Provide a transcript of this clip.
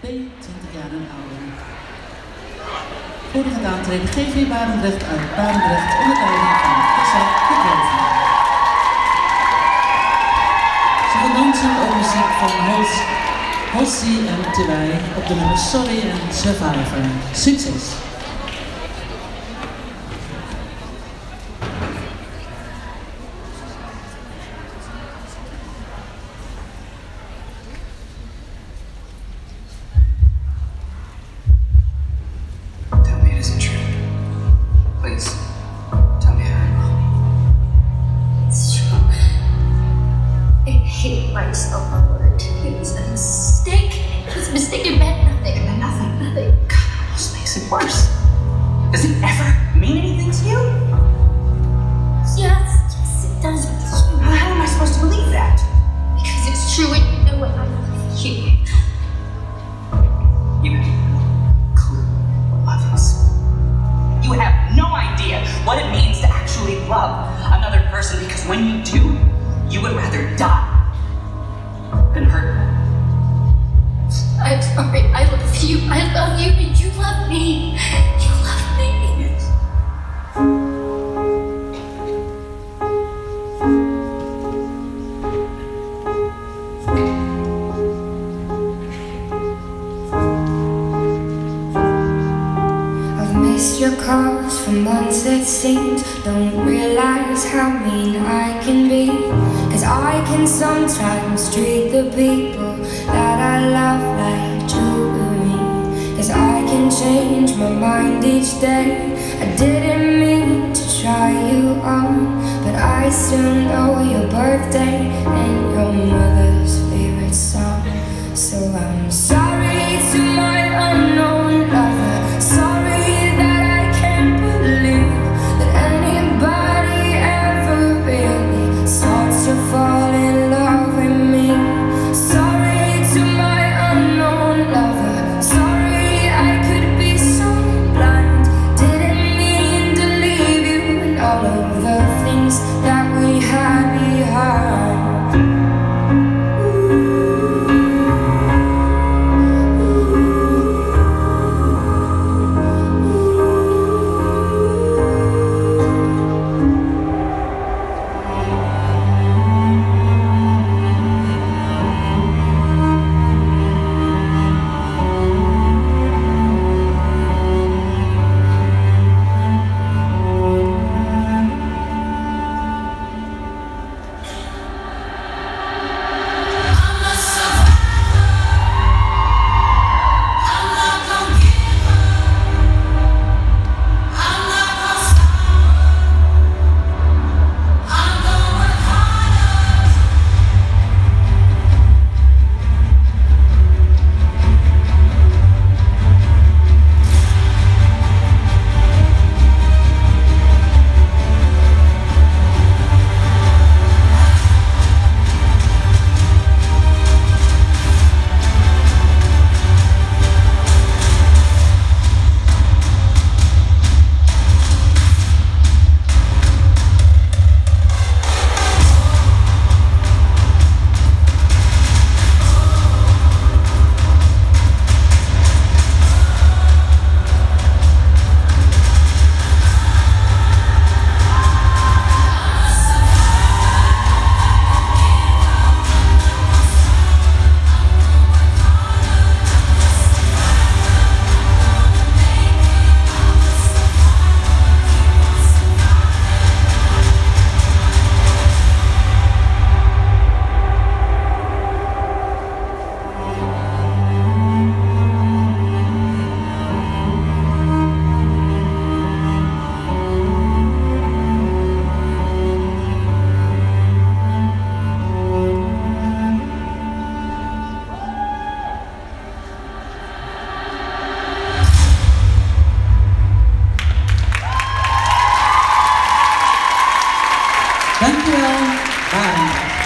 20 jaar en ouder. Voor de aantreden GV Barendrecht uit Barendrecht onder leiding van Tessa de Kloven. Ze gaan dansen op muziek van Hos, Hossie en Tewij op de nummer Sorry en Survivor. Succes! Hate myself over it. It was a mistake. It was a mistake. It meant nothing. It meant nothing. Nothing. God, that almost makes it worse. Does it ever mean anything to you? Yes, yes, it does. How am I supposed to believe that? Because it's true and you know what I love you. You have no clue what love is. You have no idea what it means to actually love another person because when you do, you would rather die than hurt. I'm sorry. I love you. I love your calls for months it seems. Don't realize how mean I can be. Cause I can sometimes treat the people that I love like jewelry. Cause I can change my mind each day. I didn't mean to try you on But I still know your birthday and your mother's favorite song. So I'm sorry All of Thank you. Bye.